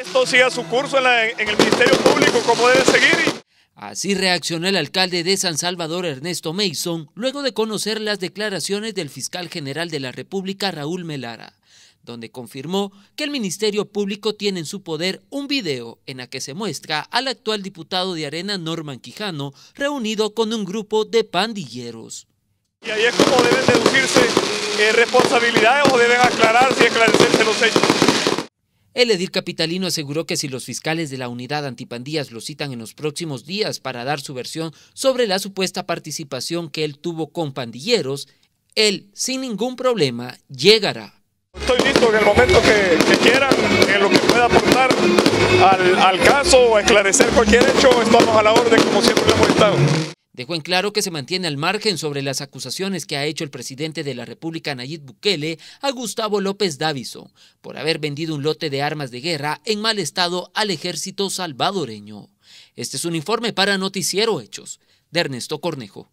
Esto siga su curso en, en el Ministerio Público como debe seguir. Así reaccionó el alcalde de San Salvador, Ernesto Mason, luego de conocer las declaraciones del fiscal general de la República, Raúl Melara, donde confirmó que el Ministerio Público tiene en su poder un video en la que se muestra al actual diputado de Arena, Norman Quijano, reunido con un grupo de pandilleros. Y ahí es como deben deducirse eh, responsabilidades o deben aclararse y esclarecerse los hechos. El edil capitalino aseguró que si los fiscales de la unidad antipandillas lo citan en los próximos días para dar su versión sobre la supuesta participación que él tuvo con pandilleros, él, sin ningún problema, llegará. Estoy listo en el momento que, quieran, en lo que pueda aportar al, caso o esclarecer cualquier hecho, estamos a la orden como siempre hemos estado. Dejó en claro que se mantiene al margen sobre las acusaciones que ha hecho el presidente de la República Nayib Bukele a Gustavo López Davison por haber vendido un lote de armas de guerra en mal estado al ejército salvadoreño. Este es un informe para Noticiero Hechos de Ernesto Cornejo.